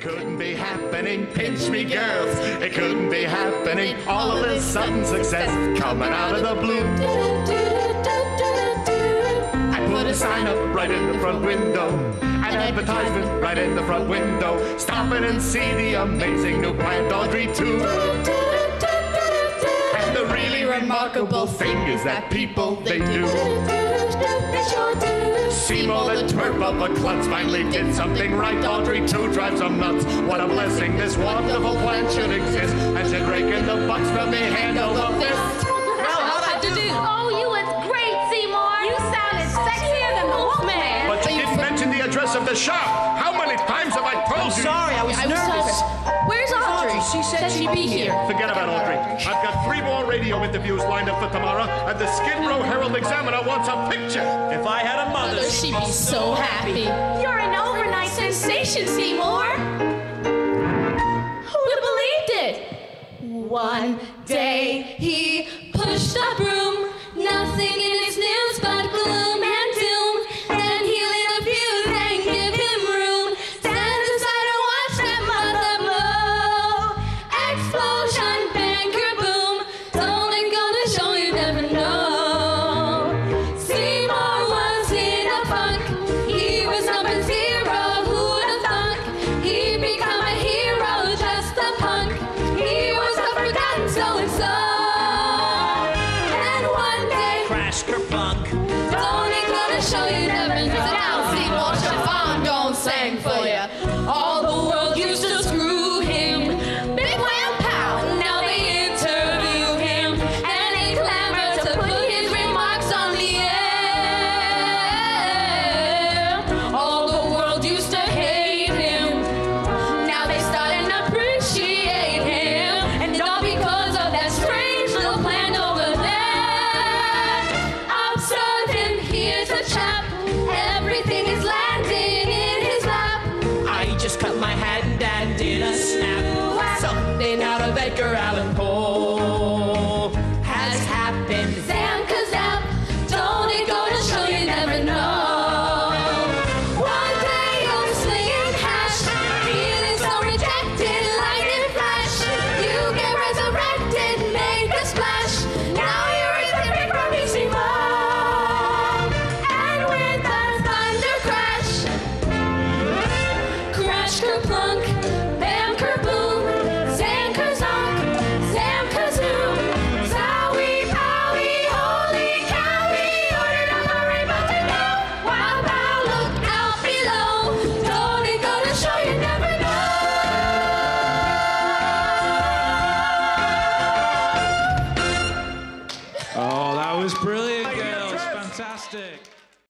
It couldn't be happening, pinch me girls. It couldn't be happening. All of this sudden success coming out of the blue. I put a sign up right in the front window. An advertisement right in the front window. Stop in and see the amazing new plant Audrey 2. And the really remarkable thing is that people, they do. Seymour the twerp of the klutz finally did something right. Audrey 2 drives them nuts. What a blessing this wonderful plant should exist. And should rake in the bucks from me handle the fist. Well, how'd I do? Oh, you was great, Seymour. You sounded sexier than the Wolfman. But you didn't mention the address of the shop. She said she'd be here. Forget about Audrey. I've got three more radio interviews lined up for tomorrow, and the Skid Row Herald Examiner wants a picture. If I had a mother, She'd be so happy. You're an overnight sensation, Seymour. Who'd have believed it? One day he pushed a broom, and one day, crash kerplunk. don't gonna show you never know? Sit down, Seymour Chiffon gon' sing for ya. All the Out of Edgar Allan Fantastic.